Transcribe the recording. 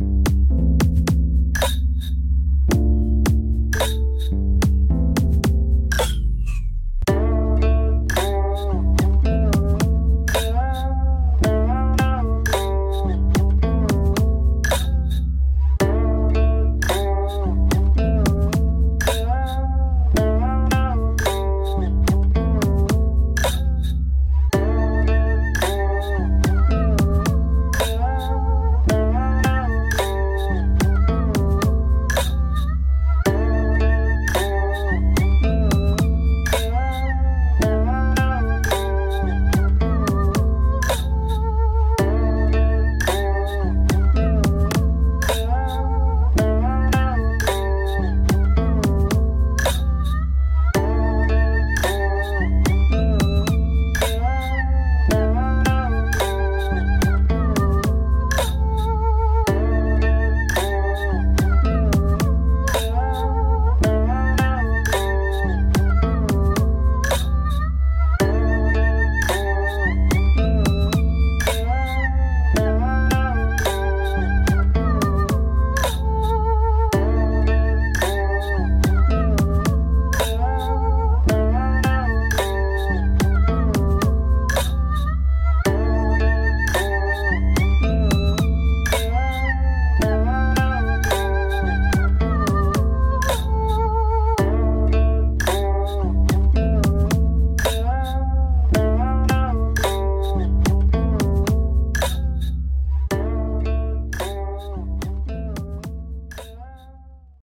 Adiós.